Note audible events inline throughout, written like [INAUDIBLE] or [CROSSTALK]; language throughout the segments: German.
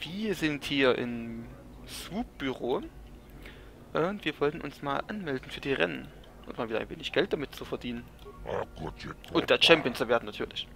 Wir sind hier im Swoop-Büro und wir wollten uns mal anmelden für die Rennen und mal wieder ein wenig Geld damit zu verdienen. Und der Champion zu werden natürlich.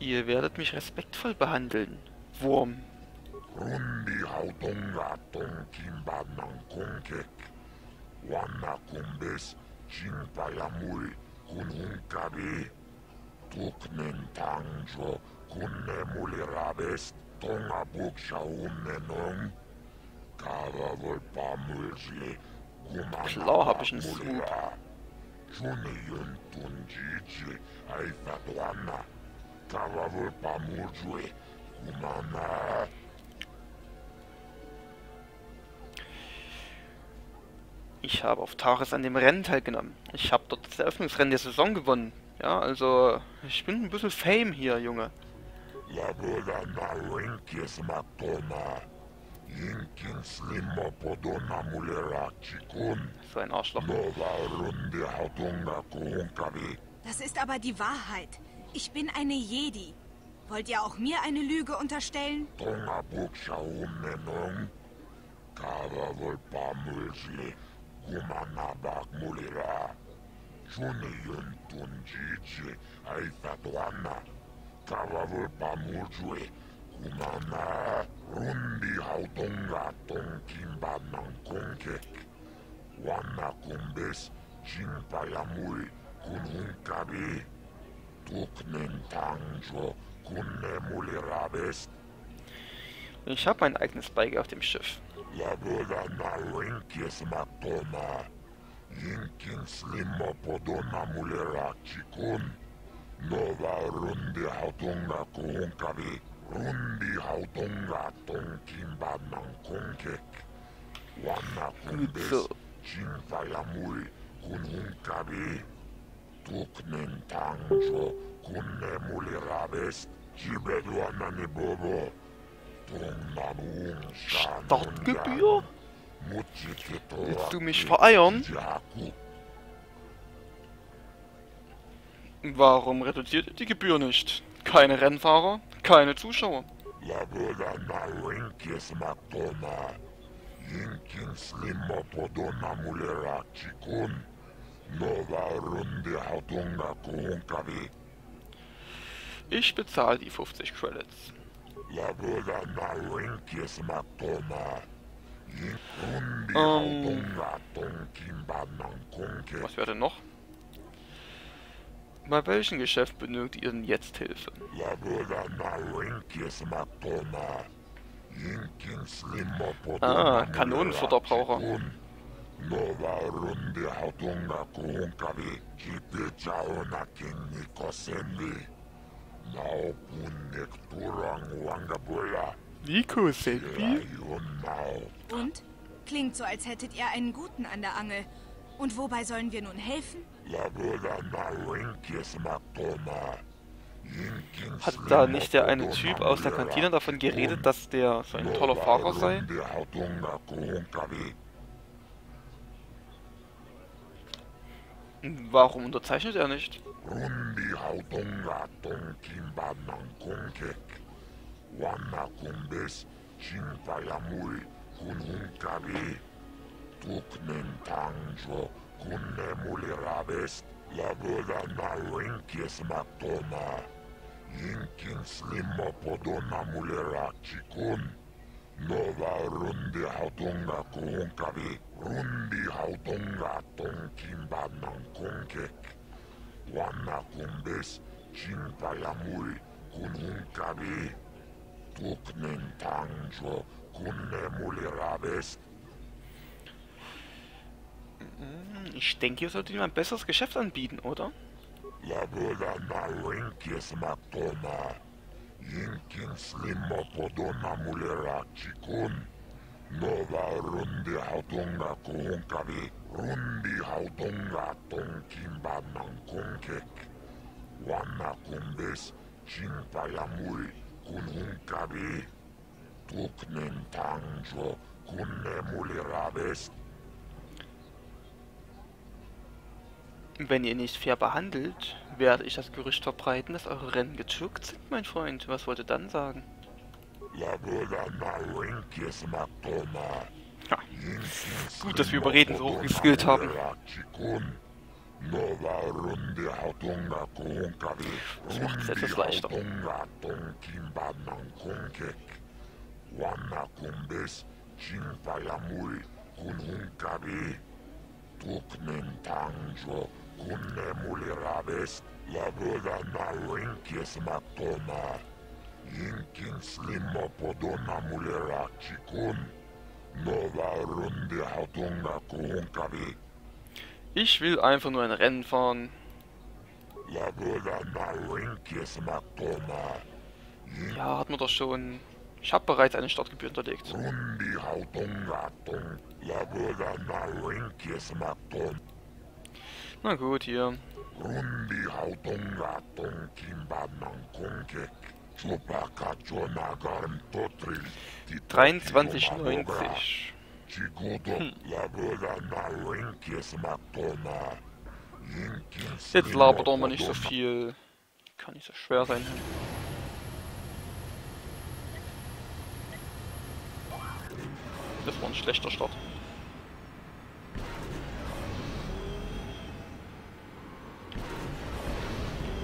Ihr werdet mich respektvoll behandeln, Wurm. Wana kumbes chinpayamul kunhunkabi. Tuknen tangjo kunne mulirabes tonga buksha unnenong. Kava volpamulsli Klar hab ich einen Swoop. Juni yuntunjiji aifatuana. Kava volpamulsli kumana. Ich habe auf Taris an dem Rennen teilgenommen. Ich habe dort das Eröffnungsrennen der Saison gewonnen. Ja, also ich bin ein bisschen Fame hier, Junge. So ein Arschloch. Das ist aber die Wahrheit. Ich bin eine Jedi. Wollt ihr auch mir eine Lüge unterstellen? Tonga buksha unnenong. Kava volpamulsli. Kumanabak mulera. Juni yuntunjiji aifatuana. Kava volpamulsli. Kumana. Rundi hautunga tonkimba nankongek. Wana kumbes chimpayamul kunhunkabi. Tuknen tangjo kunne mulirabes. Ich habe mein eigenes Bike auf dem Schiff. Nova rundi hautunga kuhunkabi. Rundi hautunga tonkimba nankongek. Wana kumbes chinfayamul kunhunkabi. Tuknen tangjo kunne mulirabes. Jibedwana ni bobo. Startgebühr? Willst du mich vereiern? Warum reduziert ihr die Gebühr nicht? Keine Rennfahrer, keine Zuschauer. Ich bezahle die 50 Credits. Rundi Ähm. Was wäre denn noch? Bei welchem Geschäft benötigt ihr denn jetzt Hilfe? Ah, mulera Kanonenfutterbraucher. Nico Selfie? Und? Klingt so, als hättet ihr einen Guten an der Angel. Und wobei sollen wir nun helfen? Hat da nicht der eine Typ aus der Kantine davon geredet, dass der so ein toller Fahrer sei? Laboda na winkis matoma. Yinkin slimo podona mulera chikun. Nova rundi hautunga kuhunkavi. Rundi hautunga tonkimba nankongek. Wana kumbes chimpayamul kunhunkabi. Tuknen tangjo kunne mulirabes. Hm, Ich denke, ihr solltet ihm ein besseres Geschäft anbieten, oder? Laboda na winkis matoma. Yinkin slimo podona mulera chikun. Nova rundi hautunga kuhunkabi. Rundi hautunga tonkimba nankongek. Wana kumbes chimpayamul kunhunkabi. Tuknen tangjo kunne mulirabes. Wenn ihr nicht fair behandelt, werde ich das Gerücht verbreiten, dass eure Rennen gejuckt sind, mein Freund. Was wollt ihr dann sagen? Ja. Gut, dass wir überreden so hochgeskillt haben. Das macht es etwas leichter. kunne muliraves laboda na winkies matoma. Jinkin slimmo podona mulera chikun. Nova runde hautunga kuhunkavi. Ich will einfach nur ein Rennen fahren. Ja, hat man doch schon. Ich habe bereits eine Startgebühr hinterlegt. Na gut, hier. 23,90. Hm. Jetzt labert doch mal nicht so viel. Kann nicht so schwer sein. Das war ein schlechter Start.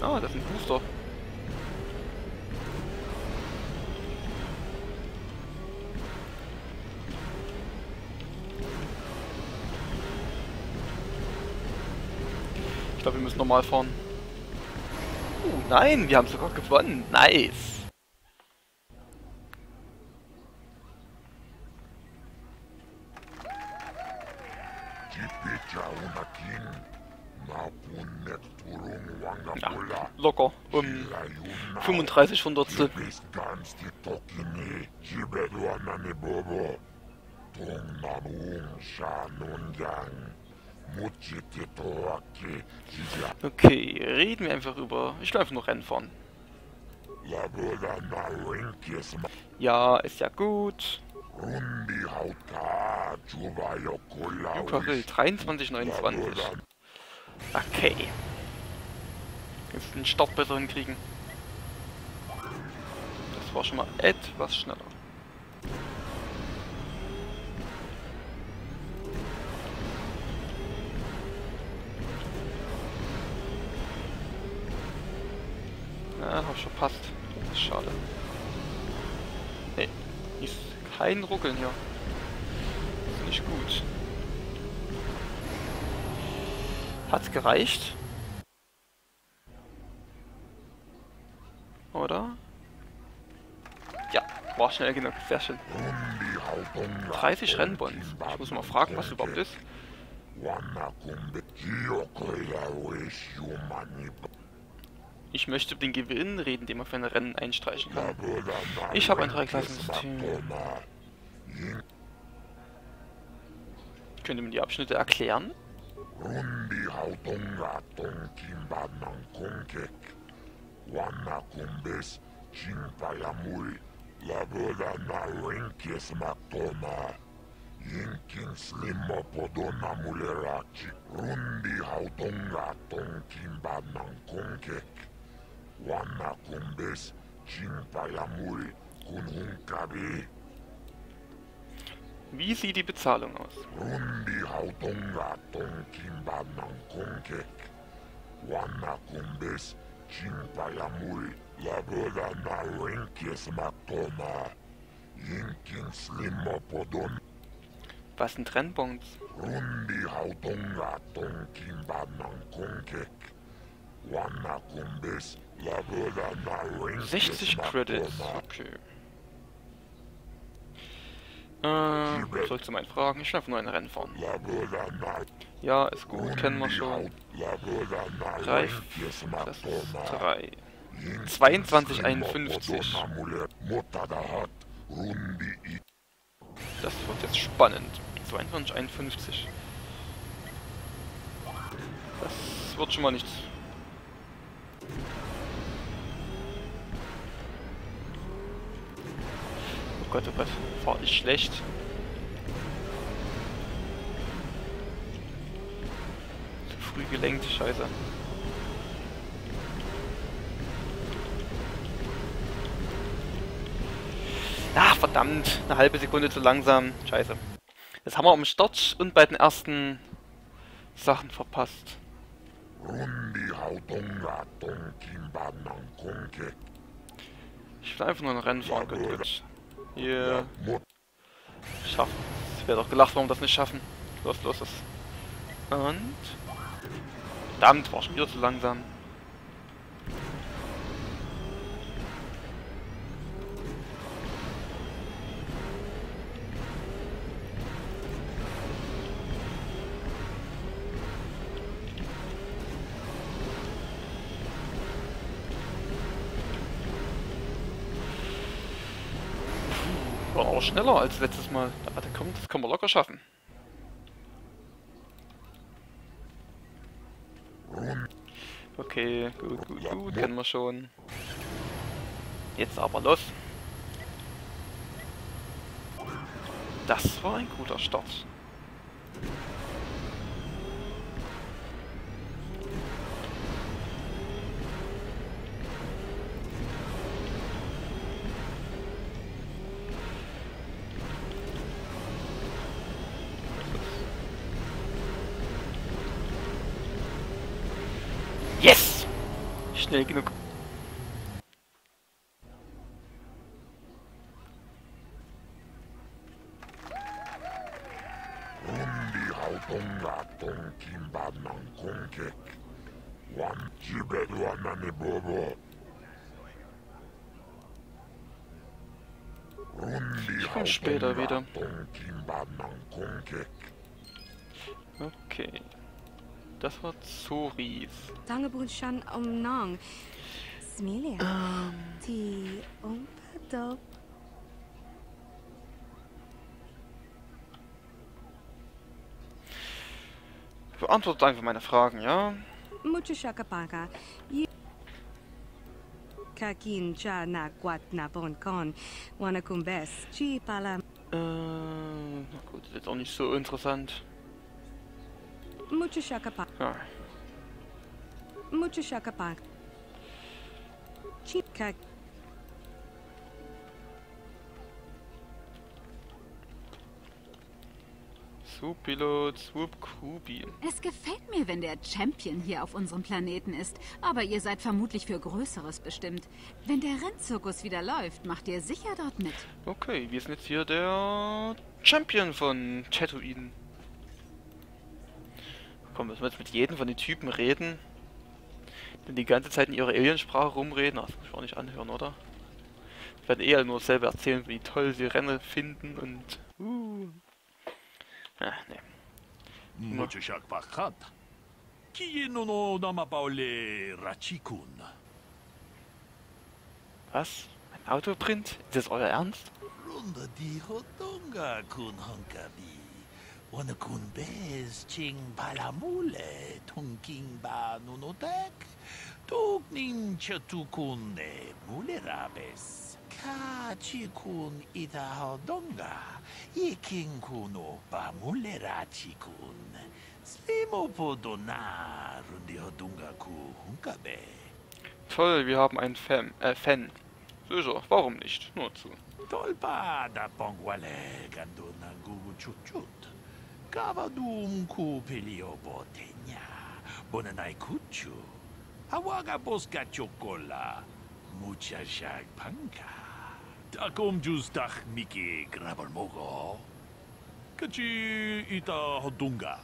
Ah, das ist ein Booster. Glaube, wir müssen normal fahren. Oh, nein, wir haben sogar gewonnen. Nice. Locker. Um 35 Hundertstel. Okay, reden wir einfach über... Ich einfach nur Rennen fahren. Ja, ist ja gut. Jukaril 2329. Okay. Jetzt den Start besser hinkriegen. Das war schon mal etwas schneller. Ja, hab schon passt. Schade. Nee, ist kein Ruckeln hier. Ist nicht gut. Hat's gereicht? Oder? Ja, war schnell genug. Sehr schön. 30 Rennbons. Ich muss mal fragen, was überhaupt ist. Ich möchte den Gewinn reden, den man für ein Rennen einstreichen kann. Ich habe ein Dreiklassensystem. Könnt ihr mir die Abschnitte erklären? Wanakumbes, Chimpayamui, Laboda na Wenkies Matoma, Yinkin Slimo Podona Mulerachi, Rundi Hautonga Tonkin Banankongek, Wanakumbes, Chimpayamui, Kunhunkabi. Wie sieht die Bezahlung aus? Rundi Hautonga Tonkin Banankongek, Wanakumbes, Chimpayamui, Laboda na Wenkies Matoma, Yinkin Slimo Podon. Was sind Trennbons? Rundi Hautonga Tonkin Banankongek, Wanakumbes, Wenkies 60 Credits, okay. Äh, sollst du mal fragen? Ich will einfach nur ein Rennen fahren. Ja, ist gut, kennen wir schon. Drei, das ist drei. 2251. Das wird jetzt spannend. 2251. Das wird schon mal nichts. Gott, oh Gott, fahr ich schlecht. früh gelenkt, scheiße. Ach, verdammt, eine halbe Sekunde zu langsam. Scheiße. Jetzt haben wir am Start und bei den ersten Sachen verpasst. Ich will einfach nur ein Rennen fahren. Gut. Hier. Schaffen. Es wäre doch gelacht, warum das nicht schaffen. Los, los, los. Und. Verdammt, war schon wieder zu langsam. War auch schneller als letztes Mal. Aber das können, das können wir locker schaffen. Okay, gut, gut, gut, kennen wir schon. Jetzt aber los. Das war ein guter Start. Bobo. Rundi Ich komm später wieder. Okay. Das war Zoris. Tangebun shan om nong. Smilia. Ähm, Ti umpado. beantwortet einfach meine Fragen, ja? Mucho shakapaka. Yi- Kakin cha na kwat na bon kon. Wana kumbes. Chi pala. Äh, na gut, ist jetzt auch nicht so interessant. Mucho Ja. Mucho shakapaka. Chi kak. Swoop Pilot, Swoop Kubi. Es gefällt mir, wenn der Champion hier auf unserem Planeten ist, aber ihr seid vermutlich für Größeres bestimmt. Wenn der Rennzirkus wieder läuft, macht ihr sicher dort mit. Okay, wir sind jetzt hier der Champion von Tatooine. Komm, müssen wir jetzt mit jedem von den Typen reden? Denn die ganze Zeit in ihrer Aliensprache rumreden? Ach, das muss ich auch nicht anhören, oder? Die werden eher nur selber erzählen, wie toll sie Rennen finden und... Uh. Ah, namapaule rachikun. Was? Ein Autoprint? Ist das euer Ernst? Runda di hotonga kun honkabi. Wana kun bez ching palamule tunking ba nunotek. Tuknin chatukun ne mulerabes. Ka chikun ita hodonga. Ikin kuno ba mulerachikun. Slimo podona rundi hodunga ku hunkabe. Toll, wir haben einen Fan. Äh, Fan. Sicher, warum nicht? Nur zu. Tolpa da pongwale gando nangu chuchut. Kavadum ku pelio botenya. Bonanai kuchu. Hawaga boska chocola. Mucha shag panka. Takom jus dach miki grabal mogo. Kachi ita hodunga.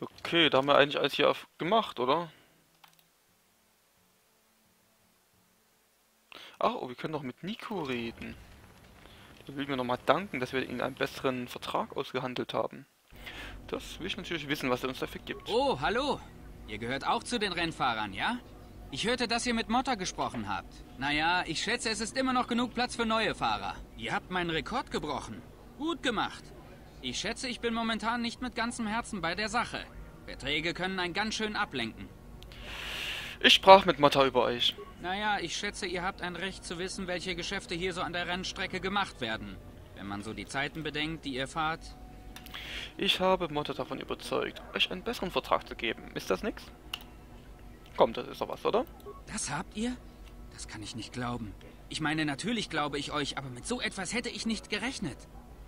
Okay, da haben wir eigentlich alles hier gemacht, oder? Ach, oh, wir können doch mit Nico reden. Da will ich mir nochmal danken, dass wir ihnen einen besseren Vertrag ausgehandelt haben. Das will ich natürlich wissen, was er uns dafür gibt. Oh, hallo. Ihr gehört auch zu den Rennfahrern, ja? Ich hörte, dass ihr mit Motta gesprochen habt. Naja, ich schätze, es ist immer noch genug Platz für neue Fahrer. Ihr habt meinen Rekord gebrochen. Gut gemacht. Ich schätze, ich bin momentan nicht mit ganzem Herzen bei der Sache. Verträge können einen ganz schön ablenken. Ich sprach mit Motta über euch. Naja, ich schätze, ihr habt ein Recht zu wissen, welche Geschäfte hier so an der Rennstrecke gemacht werden. Wenn man so die Zeiten bedenkt, die ihr fahrt. Ich habe Motta davon überzeugt, euch einen besseren Vertrag zu geben. Ist das nix? Komm, das ist doch was, oder? Das habt ihr? Das kann ich nicht glauben. Ich meine, natürlich glaube ich euch, aber mit so etwas hätte ich nicht gerechnet.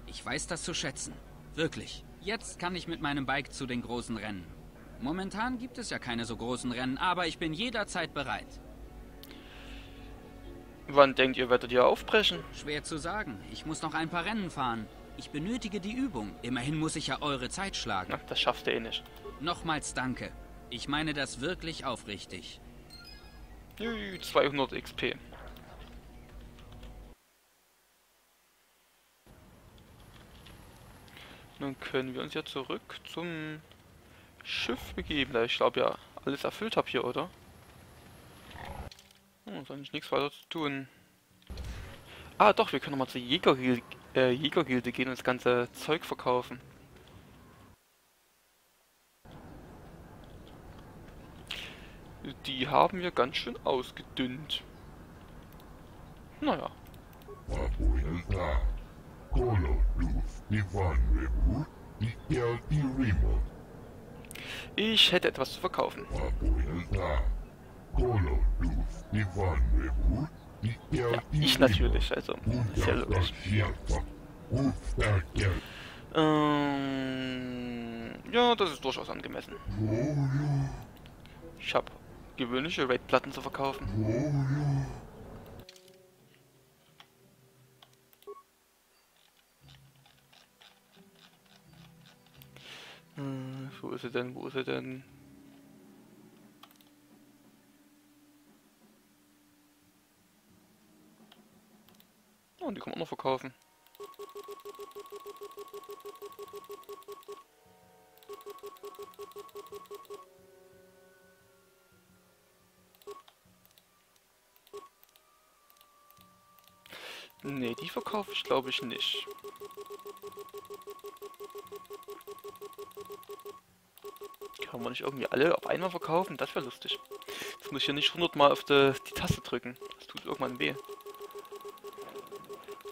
Ich weiß das zu schätzen. Wirklich. Jetzt kann ich mit meinem Bike zu den großen Rennen. Momentan gibt es ja keine so großen Rennen, aber ich bin jederzeit bereit. Wann denkt ihr, werdet ihr aufbrechen? Schwer zu sagen. Ich muss noch ein paar Rennen fahren. Ich benötige die Übung. Immerhin muss ich ja eure Zeit schlagen. Na, das schaffst du eh nicht. Nochmals danke. Ich meine das wirklich aufrichtig. Jü, 200 XP. Nun können wir uns ja zurück zum Schiff begeben, da ich glaube ja alles erfüllt habe hier, oder? Hm, eigentlich nichts weiter zu tun. Ah doch, wir können nochmal zur Jägergilde, äh, Jägergilde gehen und das ganze Zeug verkaufen. Die haben wir ganz schön ausgedünnt. Naja. Wapuelta. Kolo luf ni vanrebu ni kelti rimo. Ich hätte etwas zu verkaufen. Kelti Ich natürlich, also. Ist ja logisch. Ähm, ja, das ist durchaus angemessen. Ich habe gewöhnliche Raid-Platten zu verkaufen. Hm, wo ist er denn? Wo ist er denn? Oh, die kann man auch noch verkaufen. Nee, die verkaufe ich glaube ich nicht. Kann man nicht irgendwie alle auf einmal verkaufen? Das wäre lustig. Jetzt muss ich ja nicht 100 Mal auf die, die Taste drücken. Das tut irgendwann weh.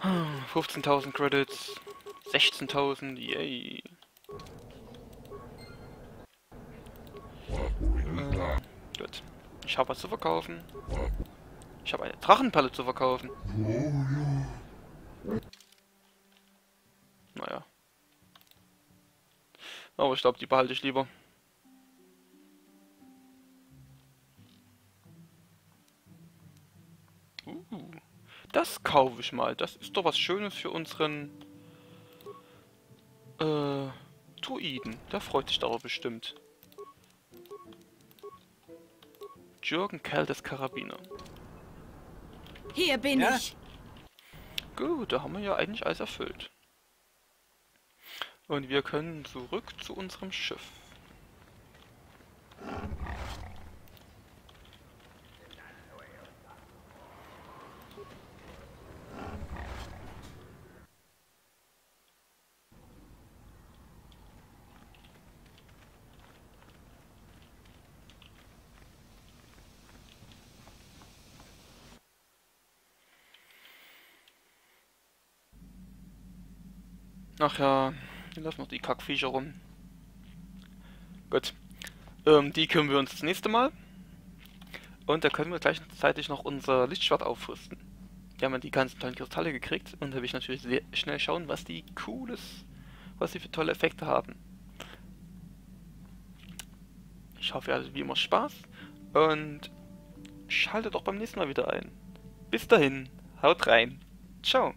[SIGHS] 15.000 Credits. 16.000, yay. Äh, gut. Ich habe was zu verkaufen. Ich habe eine Drachenpalle zu verkaufen. Naja. Aber ich glaube, die behalte ich lieber. Uh, das kaufe ich mal. Das ist doch was Schönes für unseren äh, Druiden. Der freut sich darüber bestimmt. Jürgen Kerl des Karabiner. Hier bin Ja? ich. Gut, da haben wir ja eigentlich alles erfüllt. Und wir können zurück zu unserem Schiff. Ach ja, hier lassen noch die Kackviecher rum. Gut. Ähm, die können wir uns das nächste Mal. Und da können wir gleichzeitig noch unser Lichtschwert aufrüsten. Wir haben ja die ganzen tollen Kristalle gekriegt und da will ich natürlich sehr schnell schauen, was die cooles, was sie für tolle Effekte haben. Ich hoffe, ihr hattet wie immer Spaß und schaltet doch beim nächsten Mal wieder ein. Bis dahin, haut rein. Ciao.